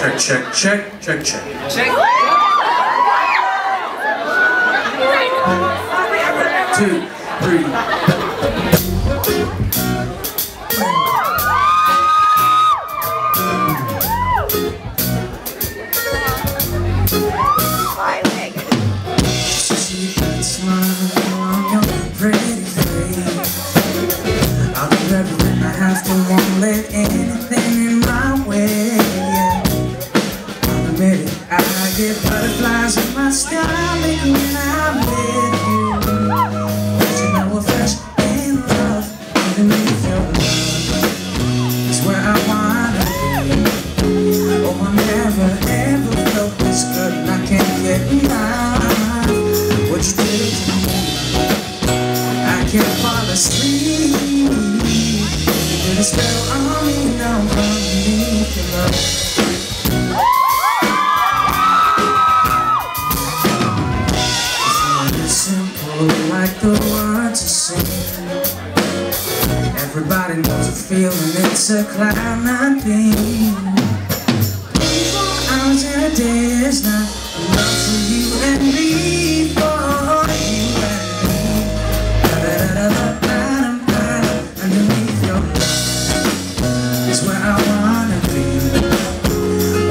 check, check, check, check. Check. Two, three. See that smile on your pretty face. I'll do everything I have to, won't let anything get butterflies in my stomach when I'm with you. But you know we're fresh in love, underneath your love is where I wanna be. Oh, I never ever felt this good, and I can't get enough. What you did to me, I can't fall asleep. You put a spell on me, now like the words you sing. Everybody knows the feeling, it's a climating. 24 hours in a day is not enough for you and me. For you and me. Da-da-da-da-da-da-da-da. Underneath your is where I wanna be.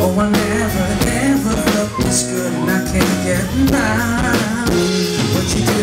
Oh, I never, ever felt this good, and I can't get. What you do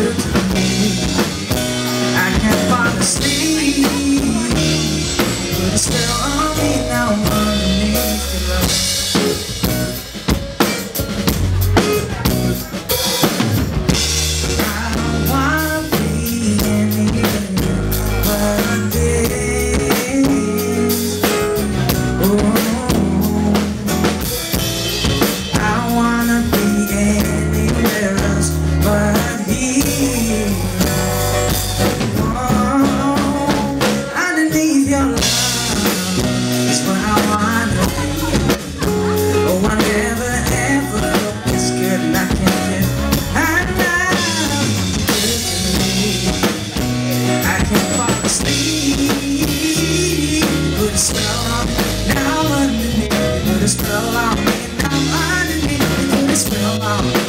I'm underneath. Put a spell on me, now I'm underneath. Put a spell on me,